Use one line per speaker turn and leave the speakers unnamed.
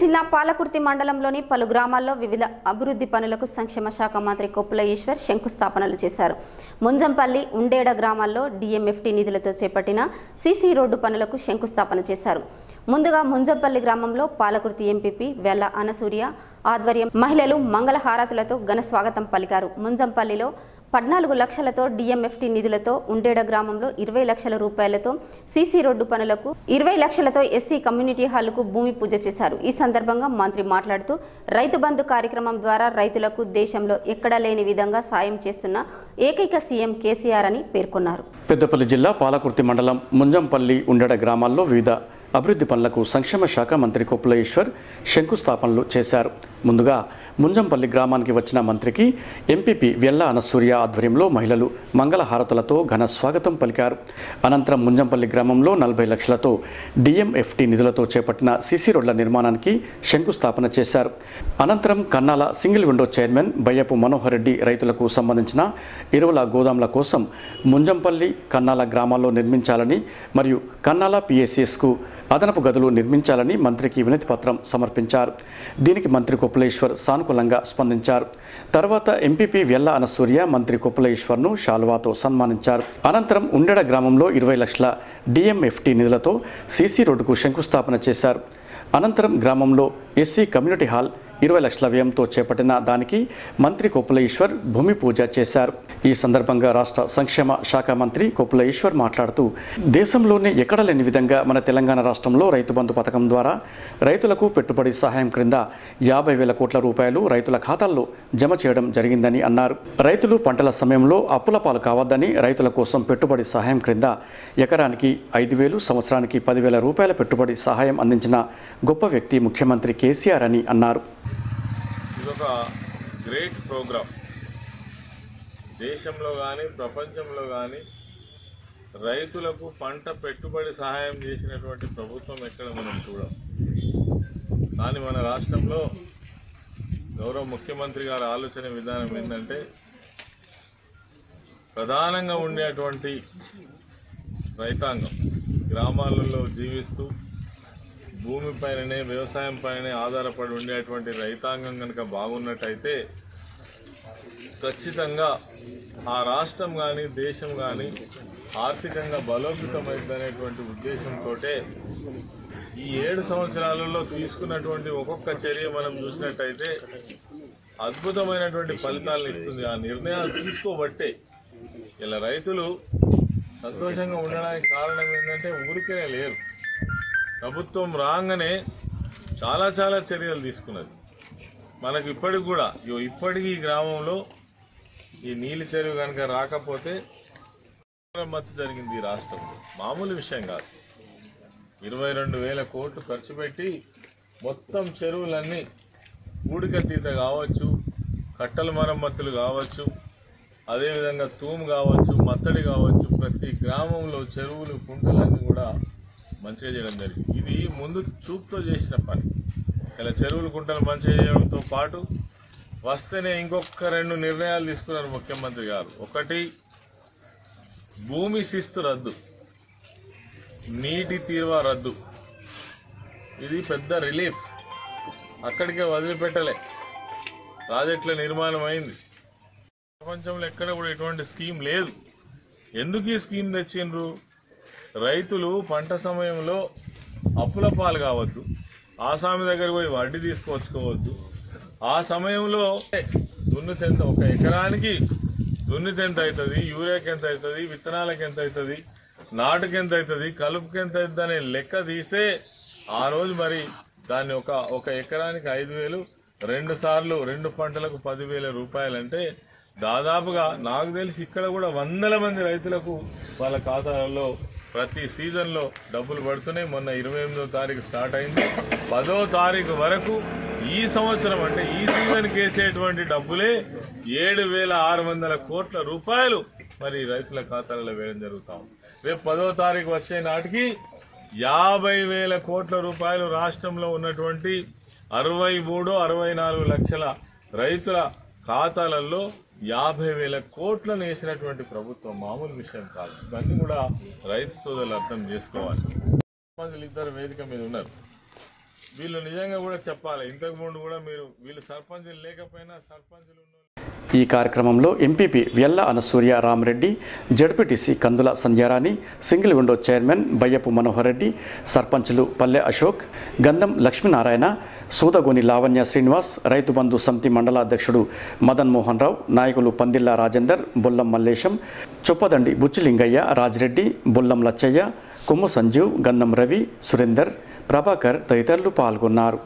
జిల్లా పాలకుర్తి మండలంలోని పలు గ్రామాల్లో వివిధ అభివృద్ధి పనులకు సంక్షేమ శాఖ మంత్రి కొప్పుల ఈశ్వర్ శంకుస్థాపనలు చేశారు. ముంజంపల్లి ఉండేడ గ్రామాల్లో డిఎంఎఫ్టీ నిధులతో చేపట్టిన సీసీ రోడ్డు పనులకు శంకుస్థాపన చేశారు. ముందుగా ముంజంపల్లి గ్రామంలో పాలకుర్తి ఎంపీపీ వెల్ల అనసూర్య ఆధ్వర్యం మహిళలు మంగళహారతులతో ఘన స్వాగతం పలికారు. ముంజంపల్లిలో పద్నాలుగు లక్షలతో డిఎంఎఫ్టీ నిధులతో ఉండేడ గ్రామంలో ఇరవై లక్షల రూపాయలతో సీసీ రోడ్డు పనులకు ఇరవై లక్షలతో ఎస్సీ కమ్యూనిటీ హాల్కు భూమి పూజ చేశారు. ఈ సందర్భంగా మంత్రి మాట్లాడుతూ రైతు బంధు కార్యక్రమం ద్వారా రైతులకు దేశంలో ఎక్కడా లేని విధంగా సాయం చేస్తున్న ఏకైక సీఎం కేసీఆర్ అని పేర్కొన్నారు.
పెద్దపల్లి జిల్లా పాలకుర్తి మండలం ముంజంపల్లి ఉండడ గ్రామాల్లో వివిధ అభివృద్ధి పనులకు సంక్షేమ శాఖ మంత్రి కొప్పుల ఈశ్వర్ శంకుస్థాపనలు చేశారు. ముందుగా ముంజంపల్లి గ్రామానికి వచ్చిన మంత్రికి ఎంపీపీ వెల్ల అనసూర్య ఆధ్వర్యంలో మహిళలు మంగళహారతులతో ఘన స్వాగతం పలికారు. అనంతరం ముంజంపల్లి గ్రామంలో నలభై లక్షలతో డిఎంఎఫ్టీ నిధులతో చేపట్టిన సిసి రోడ్ల నిర్మాణానికి శంకుస్థాపన చేశారు. అనంతరం Kannala single window chairman Bayyapu Manohar Reddy రైతులకు సంబంధించిన ఎరువుల గోదాముల కోసం ముంజంపల్లి కన్నాల గ్రామాల్లో నిర్మించాలని మరియు కన్నాల పిఎస్ఎస్కు అదనపు గదులు నిర్మించాలని మంత్రికి వినతి పత్రం సమర్పించారు. దీనికి మంత్రి కుప్పలేశ్వర్ సానుకూలంగా స్పందించారు. తర్వాత ఎంపీపీ వెల్ల అనసూర్య మంత్రి కొప్పులేశ్వర్ను షాల్వాతో సన్మానించారు. అనంతరం ఉండెడ గ్రామంలో ఇరవై లక్షల డిఎంఎఫ్టీ నిధులతో సీసీ రోడ్డుకు శంకుస్థాపన చేశారు. అనంతరం గ్రామంలో ఎస్సీ కమ్యూనిటీ హాల్ ఇరవై లక్షల వ్యయంతో చేపట్టిన దానికి మంత్రి కొప్పుల ఈశ్వర్ భూమి పూజ చేశారు. ఈ సందర్భంగా రాష్ట్ర సంక్షేమ శాఖ మంత్రి కొప్పుల ఈశ్వర్ మాట్లాడుతూ దేశంలోనే ఎక్కడ లేని విధంగా మన తెలంగాణ రాష్ట్రంలో రైతు బంధు పథకం ద్వారా రైతులకు పెట్టుబడి సహాయం క్రింద యాభై వేల కోట్ల రూపాయలు రైతుల ఖాతాల్లో జమ చేయడం జరిగిందని అన్నారు. రైతులు పంటల సమయంలో అప్పుల పాలు కావద్దని రైతుల కోసం పెట్టుబడి సహాయం క్రింద ఎకరానికి ఐదు వేలు సంవత్సరానికి పదివేల రూపాయల పెట్టుబడి సహాయం అందించిన గొప్ప వ్యక్తి ముఖ్యమంత్రి కేసీఆర్ అని అన్నారు.
ఒక గ్రేట్ ప్రోగ్రామ్ దేశంలో కానీ ప్రపంచంలో కానీ రైతులకు పంట పెట్టుబడి సహాయం చేసినటువంటి ప్రభుత్వం ఎక్కడ మనం చూడం. కానీ మన రాష్ట్రంలో గౌరవ ముఖ్యమంత్రి గారి ఆలోచన విధానం ఏంటంటే ప్రధానంగా ఉండేటువంటి రైతాంగం. గ్రామాలలో జీవిస్తూ భూమి పైననే వ్యవసాయం పైనే ఆధారపడి ఉండేటువంటి రైతాంగం కనుక బాగున్నట్టయితే ఖచ్చితంగా ఆ రాష్ట్రం కానీ దేశం కానీ ఆర్థికంగా బలోపేతమైందనేటువంటి ఉద్దేశంతో ఈ ఏడు సంవత్సరాలలో తీసుకున్నటువంటి ఒక్కొక్క చర్య మనం చూసినట్టయితే అద్భుతమైనటువంటి ఫలితాలను ఇస్తుంది. ఆ నిర్ణయాలు తీసుకోబట్టే ఇలా రైతులు సంతోషంగా ఉండడానికి కారణం ఏంటంటే ఊరికే లేరు. ప్రభుత్వం రాగానే చాలా చాలా చర్యలు తీసుకున్నది. మనకు ఇప్పటికి కూడా ఇగో ఇప్పటికీ ఈ గ్రామంలో ఈ నీలి చెరువు కనుక రాకపోతే మత్తు జరిగింది ఈ రాష్ట్రంలో మామూలు విషయం కాదు. ఇరవై రెండు వేల కోట్లు ఖర్చు పెట్టి మొత్తం చెరువులన్నీ ఊడికతీత కావచ్చు కట్టల మరమ్మతులు కావచ్చు అదేవిధంగా తూము కావచ్చు మత్తడి కావచ్చు ప్రతి గ్రామంలో చెరువులు కుంటలన్నీ కూడా మంచిగా చేయడం జరిగింది. ఇది ముందు చూపుతో చేసిన పని. ఇలా చెరువులు కుంటలు మంచిగా చేయడంతో పాటు వస్తేనే ఇంకొక రెండు నిర్ణయాలు తీసుకున్నారు ముఖ్యమంత్రి గారు. ఒకటి భూమి శిస్తు రద్దు. నీటి తీర్వ రద్దు. ఇది పెద్ద రిలీఫ్. అక్కడికే వదిలిపెట్టలే. ప్రాజెక్టుల నిర్మాణం అయింది. ప్రపంచంలో ఎక్కడ కూడా ఎటువంటి స్కీమ్ లేదు. ఎందుకు ఈ స్కీమ్ తెచ్చిండ్రు? రైతులు పంట సమయంలో అప్పుల పాలు కావద్దు. ఆసామి దగ్గర పోయి వడ్డీ తీసుకొచ్చుకోవద్దు ఆ సమయంలో దున్ను ఎంత ఒక ఎకరానికి దున్నితే ఎంత అవుతుంది యూరియాకి ఎంత అవుతుంది విత్తనాలకు ఎంత అవుతుంది నాటుకి ఎంత అవుతుంది కలుపుకి ఎంత అవుతుంది అనే లెక్క తీసే ఆ రోజు మరి దాన్ని ఒక ఒక ఎకరానికి ఐదు వేలు రెండు సార్లు రెండు పంటలకు పదివేల రూపాయలంటే దాదాపుగా నాకు తెలిసి ఇక్కడ కూడా వందల మంది రైతులకు వాళ్ళ ఖాతాలలో ప్రతి సీజన్లో డబ్బులు పడుతున్నాయి మొన్న ఇరవై ఎనిమిదో తారీఖు స్టార్ట్ అయింది. పదో తారీఖు వరకు ఈ సంవత్సరం అంటే ఈ సీజన్కి వేసేటువంటి డబ్బులే ఏడు వేల ఆరు వందల కోట్ల రూపాయలు మరి రైతుల ఖాతాలలో వేయడం జరుగుతాం రేపు పదో తారీఖు వచ్చే నాటికి యాభై వేల కోట్ల రూపాయలు రాష్ట్రంలో ఉన్నటువంటి అరవై మూడు అరవై నాలుగు లక్షల రైతుల ఖాతాలలో యాభై వేల కోట్లను వేసినటువంటి ప్రభుత్వం మామూలు విషయం కాదు. దాన్ని కూడా రైతు సోదరులు అర్థం చేసుకోవాలి. మంత్రులు ఇద్దరు వేదిక మీద ఉన్నారు. వీళ్ళు నిజంగా కూడా చెప్పాలి. ఇంతకుముందు కూడా మీరు వీళ్ళు సర్పంచులు లేకపోయినా సర్పంచులు ఉన్న
ఈ కార్యక్రమంలో MPP Vella Anasurya Ramareddy ZPTC Kandula Sandhyarani single window chairman Bayyapu Manohar Reddy సర్పంచులు పల్లె అశోక్ గంధం లక్ష్మీనారాయణ సూదగోని లావణ్య శ్రీనివాస్ రైతు బంధు సమితి మండలాధ్యక్షుడు మదన్ మోహన్ రావు నాయకులు పందిల్లా రాజేందర్ బొల్లం మల్లేశం చొప్పదండి బుచ్చిలింగయ్య రాజిరెడ్డి బొల్లం లచ్చయ్య కొమ్ము సంజీవ్ గంధం రవి సురేందర్ ప్రభాకర్ తదితరులు పాల్గొన్నారు.